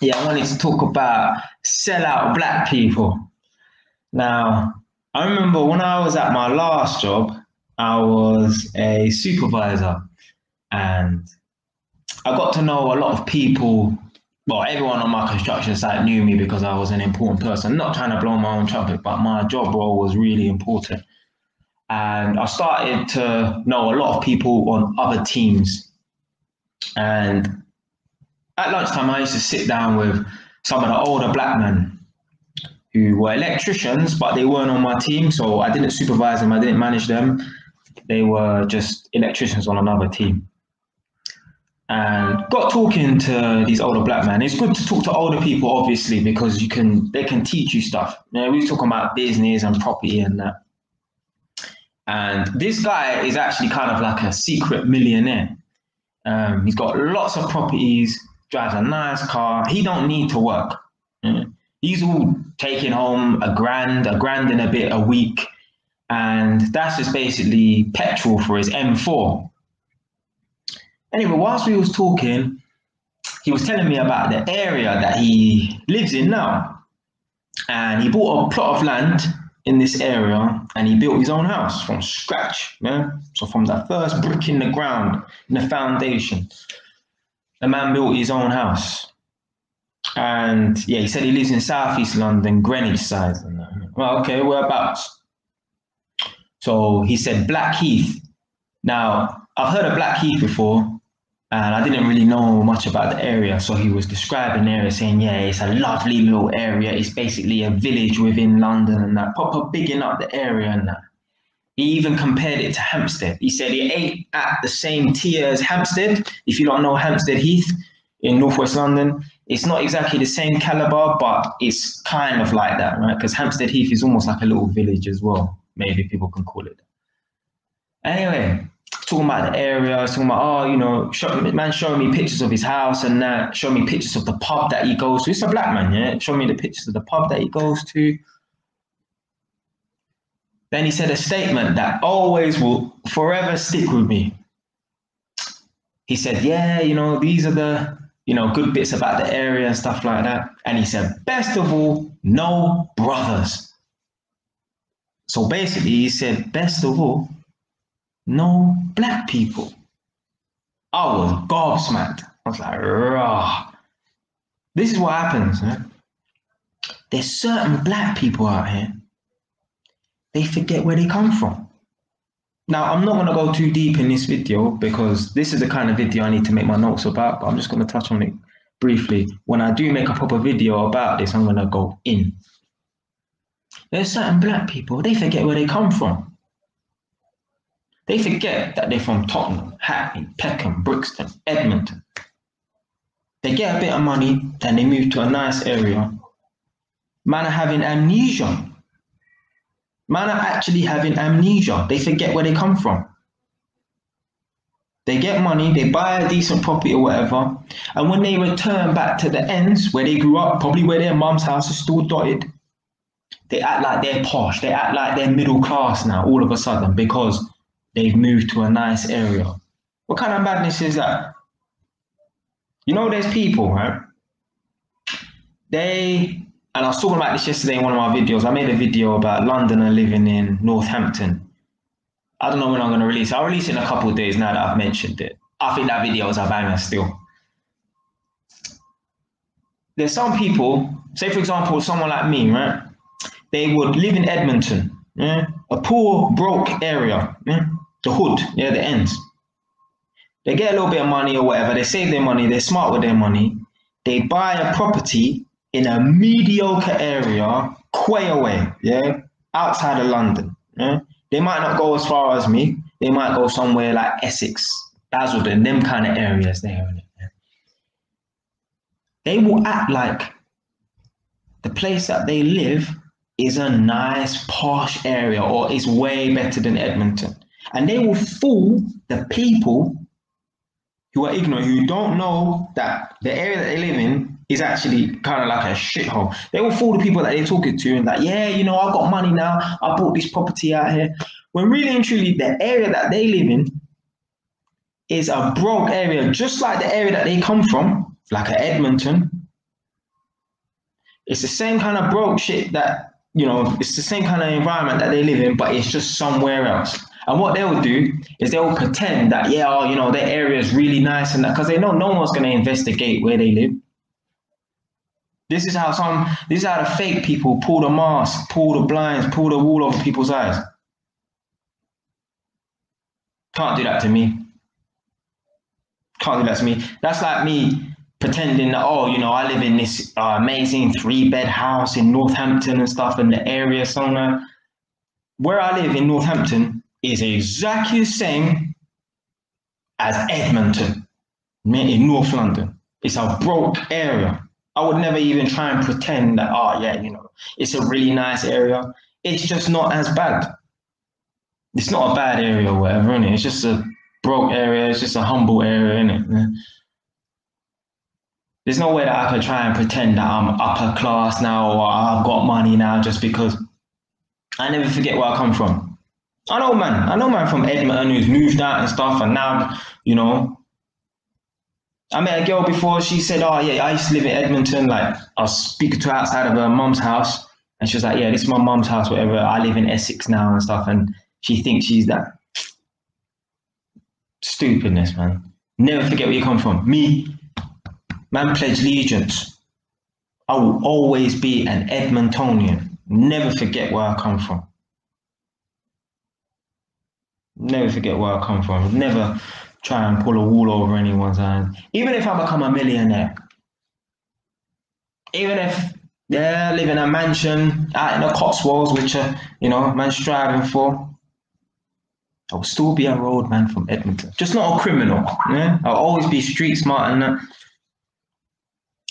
yeah, I wanted to talk about sellout black people. Now, I remember when I was at my last job, I was a supervisor and I got to know a lot of people. Well, everyone on my construction site knew me because I was an important person. Not trying to blow my own trumpet, but my job role was really important. And I started to know a lot of people on other teams. And at lunchtime, I used to sit down with some of the older black men who were electricians, but they weren't on my team. So I didn't supervise them, I didn't manage them. They were just electricians on another team. And got talking to these older black men. It's good to talk to older people, obviously, because you can they can teach you stuff. You know, we were talking about business and property and that. And this guy is actually kind of like a secret millionaire. Um, he's got lots of properties, drives a nice car. He don't need to work. Mm. He's all taking home a grand, a grand and a bit a week, and that's just basically petrol for his M4. Anyway, whilst we was talking, he was telling me about the area that he lives in now, and he bought a plot of land in this area and he built his own house from scratch. Yeah? So from the first brick in the ground, in the foundation, the man built his own house. And yeah, he said he lives in southeast London, Greenwich side. Well, okay, whereabouts? So he said Blackheath. Now, I've heard of Blackheath before, and I didn't really know much about the area. So he was describing the area, saying, "Yeah, it's a lovely little area. It's basically a village within London, and that proper bigging up the area and that." He even compared it to Hampstead. He said it ain't at the same tier as Hampstead. If you don't know Hampstead Heath in northwest London, it's not exactly the same caliber, but it's kind of like that, right? Because Hampstead Heath is almost like a little village as well. Maybe people can call it. Anyway, talking about the area, talking about, oh, you know, show, man showing me pictures of his house and that, showing me pictures of the pub that he goes to. It's a black man, yeah? Showing me the pictures of the pub that he goes to. Then he said a statement that always will forever stick with me. He said, yeah, you know, these are the, you know, good bits about the area and stuff like that. And he said, best of all, no brothers. So basically, he said, best of all, no black people. I was gobsmacked. I was like, rah. This is what happens. Man. There's certain black people out here, they forget where they come from. Now, I'm not going to go too deep in this video because this is the kind of video I need to make my notes about, but I'm just going to touch on it briefly. When I do make a proper video about this, I'm going to go in. There's certain black people, they forget where they come from. They forget that they're from Tottenham, Hackney, Peckham, Brixton, Edmonton. They get a bit of money, then they move to a nice area. Man are having amnesia. Man are actually having amnesia. They forget where they come from. They get money, they buy a decent property or whatever, and when they return back to the ends where they grew up, probably where their mum's house is still dotted, they act like they're posh. They act like they're middle class now all of a sudden because they've moved to a nice area. What kind of madness is that? You know, there's people, right? They, and I was talking about this yesterday in one of my videos. I made a video about Londoner living in Northampton. I don't know when I'm going to release. I'll release it in a couple of days now that I've mentioned it. I think that video is a banger still. There's some people, say for example, someone like me, right? They would live in Edmonton, yeah? a poor, broke area. Yeah? the hood, yeah, the ends. They get a little bit of money or whatever, they save their money, they're smart with their money, they buy a property in a mediocre area, quay away, yeah, outside of London. Yeah? They might not go as far as me, they might go somewhere like Essex, Basildon, them kind of areas there. Yeah? They will act like the place that they live is a nice posh area or is way better than Edmonton. And they will fool the people who are ignorant, who don't know that the area that they live in is actually kind of like a shithole. They will fool the people that they're talking to and that, yeah, you know, I've got money now. I bought this property out here. When really and truly, the area that they live in is a broke area, just like the area that they come from, like Edmonton. it's the same kind of broke shit that you know. It's the same kind of environment that they live in, but it's just somewhere else. And what they'll do is they'll pretend that yeah, oh, you know, their area is really nice and that because they know no one's going to investigate where they live. This is how some. This is how the fake people pull the mask, pull the blinds, pull the wool over people's eyes. Can't do that to me. Can't do that to me. That's like me pretending that, oh, you know, I live in this uh, amazing three bed house in Northampton and stuff in the area somewhere. Where I live in Northampton is exactly the same as Edmonton in North London. It's a broke area. I would never even try and pretend that, oh, yeah, you know, it's a really nice area. It's just not as bad it's not a bad area or whatever, is it? It's just a broke area. It's just a humble area, isn't it? There's no way that I could try and pretend that I'm upper class now or I've got money now just because I never forget where I come from. I know, man. I know, man, from Edmonton who's moved out and stuff, and now, you know, I met a girl before. She said, "Oh yeah, I used to live in Edmonton. Like I was speaking to her outside of her mum's house, and she was like, "Yeah, this is my mum's house. Whatever. I live in Essex now and stuff." And she thinks she's that. Stupidness, man. Never forget where you come from. Me, man, pledge allegiance. I will always be an Edmontonian. Never forget where I come from. Never forget where I come from. Never try and pull a wool over anyone's eyes. Even if I become a millionaire. Even if, yeah, I live in a mansion out in the Cotswolds, which, uh, you know, man's striving for. I'll still be a roadman from Edmonton. Just not a criminal. Yeah? I'll always be street smart and that.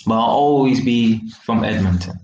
But I'll always be from Edmonton.